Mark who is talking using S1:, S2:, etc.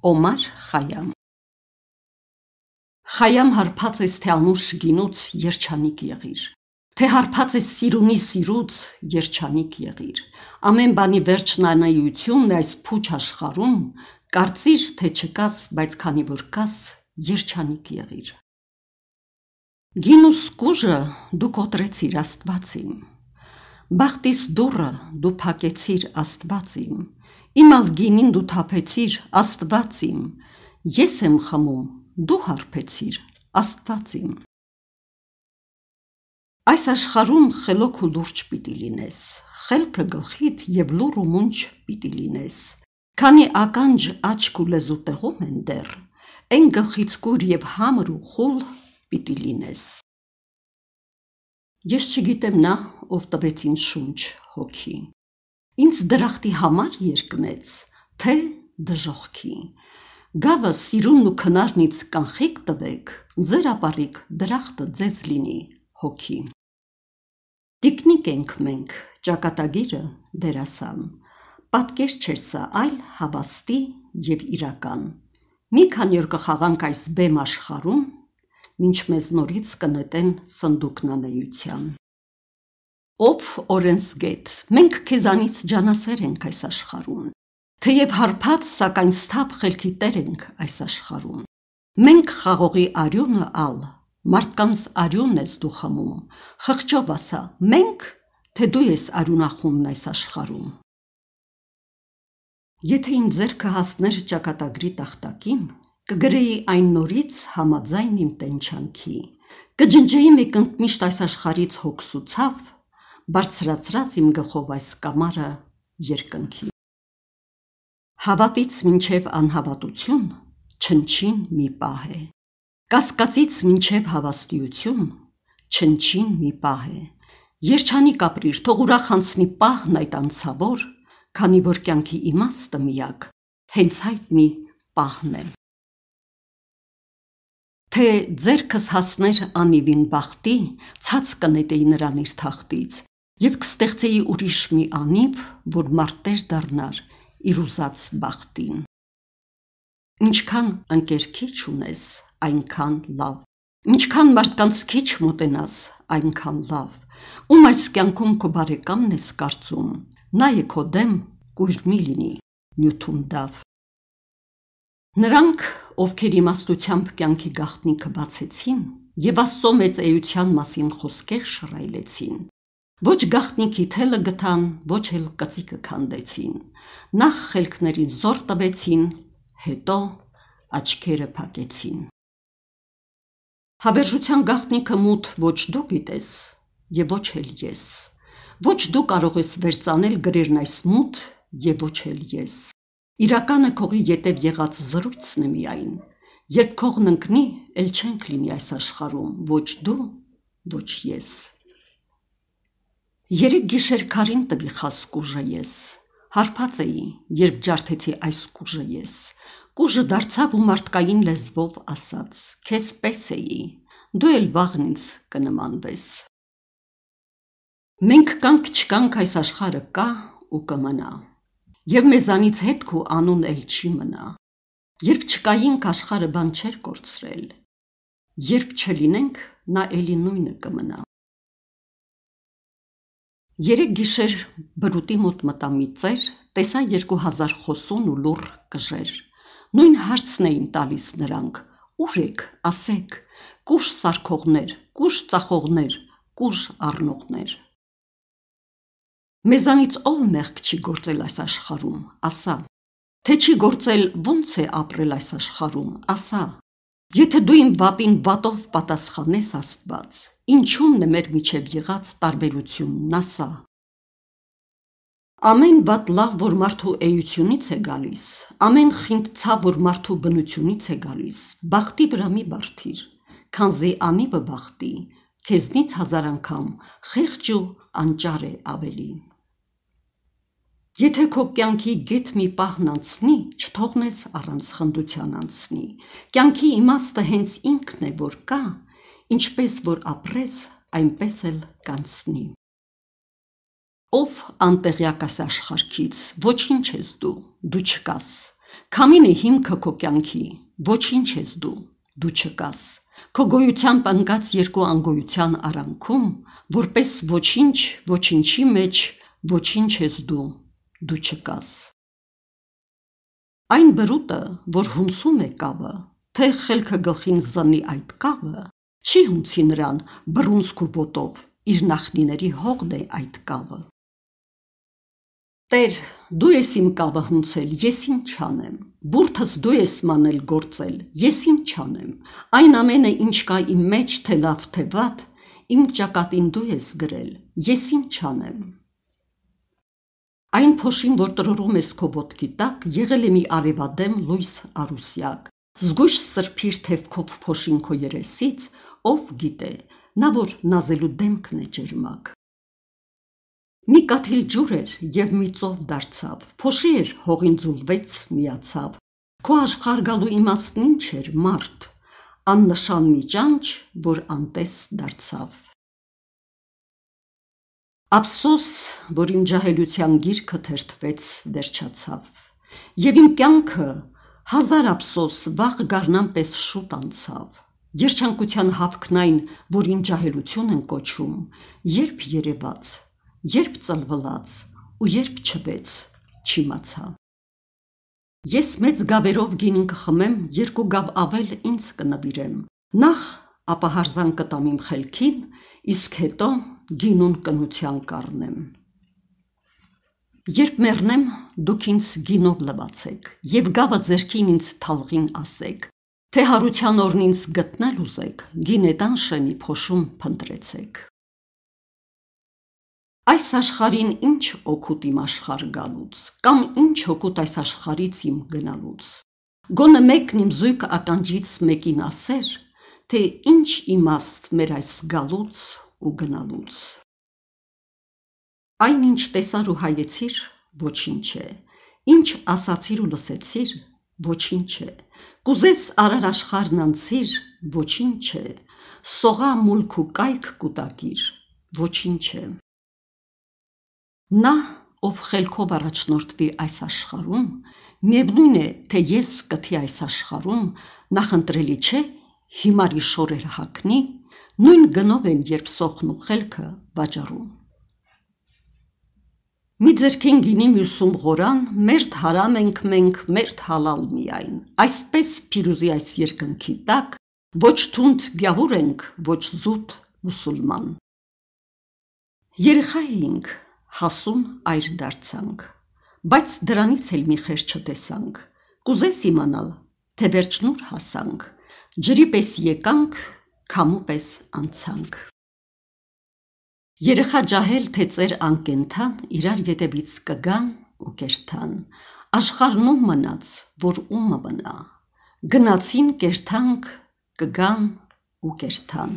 S1: Օմար Խայամ Խայամ հարբած ես թե անուշ գինուց երջանիկ եղիր Թե հարբած ես սիրունի սիրուց երջանիկ եղիր Ամեն բանի վերջն անայությունն այս փուչ աշխարում Կարծիր թե չկաս, բայց քանի որ կաս երջանիկ եղիր Գին ու սկուժը դու կոտրեցիր Աստվածին Բախտիս դուռը դու փակեցիր Աստվածին Իմ ալ գինին դու թափեցիր Աստված իմ, ես եմ խմում, դու հարբեցիր Աստված իմ։ Այս աշխարում խելոք ու լուրջ պիտի լինես, խելքը գլխիդ եւ լուր ու մունջ պիտի լինես։ Քանի ականջ աչք ու լեզու տեղում են դեռ, այն գլխից կուր եւ համր ու խուլ պիտի լինես։ Ես չգիտեմ նա, ով տվեց ինձ շունչ հոգի Ինձ դրախտի համար երկնեց, թե դժողքի։ Գավը սիրունն ու քնարնից կանխիկ տվեք, ձեր ապարիկ դրախտը ձեզ լինի հոգի։ Տիկնիկ ենք մենք, ճակատագիրը դերասան, պատկեր չէր սա այլ հավաստի և իրական։ Մի քանի օր կխաղանք այս բեմ աշխարում, մինչ մեզ նորից կնետեն սնդուկնանեության։ Ով օրենսգետ, մենք քեզանից ջանասեր ենք այս աշխարում, թեև հարբած, սակայն սթափ խելքի տեր ենք այս աշխարում։ Մենք խաղողի արյունը ալ, մարդկանց արյունն ես դու խմում, խղճով ասա, մենք, թե դու ես արյունախումն այս աշխարում։ Եթե իմ ձերքը հասներ ճակատագրի տախտակին, կգրեի այն նորից համաձայն իմ տենչանքի, կջնջեի մեկ ընդմիշտ այս աշխարից հոգսուցավ, բարձրացրած իմ գլխով այս կամարը երկնքի։ Հավատից մինչև անհավատություն չնչին մի պահ է։ Կասկածից մինչև հավաստիություն չնչին մի պահ է։ Երջանիկ ապրիր, թող ուրախ անցնի պահն այդ անցավոր, քանի որ կյանքի իմաստը միակ հենց այդ մի պահն է։ Թե ձերքս հասներ անիվին բախտի, ցած կնետեի նրան իր թախտից, Եվ կստեղծեի ուրիշ մի անիվ, որ մարտեր դառնար իր ուզած բախտին։ Ինչքան ընկեր քիչ ունես, այնքան լավ։ Ինչքան մարդկանց քիչ մոտենաս, այնքան լավ։ Ում այս կյանքում քո բարեկամն ես կարծում, նա է քո դեմ կույր մի լինի նյութում դավ։ Նրանք, ովքեր իմաստությամբ կյանքի գաղտնիքը բացեցին եւ Աստծո մեծ էության մասին խոսքեր շռայլեցին, Ոչ գախտնիքի թելը գտան, ոչ էլ կծիկը քանդեցին։ Նախ խելքներին զոր տվեցին, հետո աչքերը փակեցին։ Հավերժության գախտնիքը մութ ոչ դու գիտես, եւ ոչ էլ ես։ Ոչ դու կարող ես վերցանել գրերն այս մութ եւ ոչ էլ ես։ Իրականը քողի յետև եղած զրույցն է միայն։ Երբ քողն ընկնի, ել չենք լինի այս աշխարհում, ոչ դու, ոչ ես։ Երեք գիշեր քարին տվի խաս կուժը ես, հարբած էի, երբ ջարդեցի այս կուժը ես, կուժը դարձավ ու մարդկային լեզվով ասաց, քեզ պես էի, դու էլ վաղն ինձ կնմանվես։ Մենք կանք չկանք այս աշխարը կա ու կմնա, եւ մեզանից հետ քու անուն էլ չի մնա, երբ չկայինք աշխարը բան չեր կորցրել, երբ չլինենք, նա էլի նույնը կմնա։ Երեք գիշեր բրուտի մոտ մտա մի ծեր, տեսա 2000 խոսուն ու լուր կժեր։ Նույն հարցն էին տալիս նրանք. Ուր եք, ասեք, կուշ սարքողներ, կուշ ծախողներ, կուշ առնողներ։ Մեզանից ով մեղք չի գործել այս աշխարում, ասա։ Թե չի գործել, ո՞նց է ապրել այս աշխարում, ասա։ Եթե դու իմ վատին վատով պատասխանես Աստված, Ինչումն է մեր միջև եղած տարբերությունն ասա։ Ամեն բադ լավ, որ մարդու էությունից է գալիս, ամեն խինդ ցավ, որ մարդու բնությունից է գալիս, բախտի վրա մի բարթիր, քանզի անիվը բախտի, քեզնից հազար անգամ խեղճ ու անճար է ավելի։ Եթե քո կյանքի գետ մի պահն անցնի, չթողնես առանց խնդության անցնի։ Կյանքի իմաստը հենց ինքն է, որ կա, ինչպես որ ապրես, այնպես էլ կանցնի։ Ով անտեղյակ աս աշխարհքից, ոչինչ ես դու, դու չկաս։ Քամին է հիմքը քո կյանքի, ոչինչ ես դու, դու չկաս։ Քո գոյությամբ ընկած երկու անգոյության արանքում, որպես ոչինչ, ոչինչի մեջ, ոչինչ ես դու, դու չկաս։ Այն բրուտը, որ հունցում է կավը, թե խելքը գլխին զնի այդ կավը, չի հունցի նրան բռունցք ու ոտով, իր նախնիների հողն է այդ կավը։ Տեր, դու ես իմ կավը հունցել, ես ինչ անեմ։ Բուրդս դու ես մանել գործել, ես ինչ անեմ։ Այն ամենը, ինչ կա իմ մեջ, թե լավ, թե վատ, իմ ճակատին դու ես գրել, ես ինչ անեմ։ Այն փոշին, որ տրորում ես քո ոտքի տակ, եղել է մի արևադեմ լույս արուսյակ։ Զգույշ սրբիր թևքով փոշին քո երեսից, ով գիտե, նա որ նազելու դեմքն է ջերմակ։ Մի կաթիլ ջուր էր եւ մի ծով դարձավ, փոշի էր հողին ձուլվեց, միացավ։ Քո աշխարհ գալու իմաստն ինչ էր, մարդ, աննշան մի ճանճ, որ անտես դարձավ։ Ափսոս, որ իմ ջահելության գիրքը թերթվեց, վերջացավ։ Եվ իմ կյանքը հազար ափսոս վաղ գարնան պես շուտ անցավ։ Երջանկության հավքն այն, որ իմ ջահելություն են կոչում, երբ երևաց Երբ ծլվլաց ու երբ չվեց, չիմացա։ Ես մեծ գավերով գինին կխմեմ, երկու գավ ավել ինձ կնվիրեմ։ Նախ ապահարզան կտամ իմ խելքին, իսկ հետո գինուն կնության կառնեմ։ Երբ մեռնեմ, դուք ինձ գինով լվացեք, եւ գավը ձերքին ինձ թալղին ասեք, թե հարության օրն ինձ գտնել ուզեք, գինետան շեմի փոշում փնտրեցեք։ Այս աշխարհին ինչ օգուտ իմ աշխարհ գալուց, կամ ինչ օգուտ այս աշխարից իմ գնալուց։ Գոնե մեկն իմ զույգ ականջից մեկին ասեր, թե ինչ իմաստ մեր այս գալուց ու գնալուց։ Այն ինչ տեսար ու հայեցիր, ոչինչ է։ Ինչ ասացիր ու լսեցիր, ոչինչ է։ Կուզես արար աշխարհն անցիր, ոչինչ է։ Սողա մուլք ու կայք կուտակիր, ոչինչ է։ Նա, ով խելքով առաջնորդվի այս աշխարում, միևնույն է, թե ես կթի այս աշխարում, նախընտրելի չէ հիմարի շորեր հակնի, նույն գնով են, երբ սոխն ու խելքը վաճառում։ Մի ձերքին գինի մյուսում ղորան, մերթ հարամ ենք մենք, մերթ հալալ միայն։ Այսպես փիրուզի այս երկնքի տակ, ոչ թունդ գյավուր ենք, ոչ զուտ մուսուլման։ Երեխա էինք, հասուն այր դարձանք, բայց դրանից էլ մի խեր չտեսանք, կուզես իմանալ, թե վերջնուր հասանք, ջրի պես եկանք, քամու պես անցանք։ Երեխա ջահել թե ծեր անկենթան իրար ետևից կգան ու կերթան, աշխարհն ում մնաց, որ ումը մնա, գնացին կերթանք, կգան ու կերթան։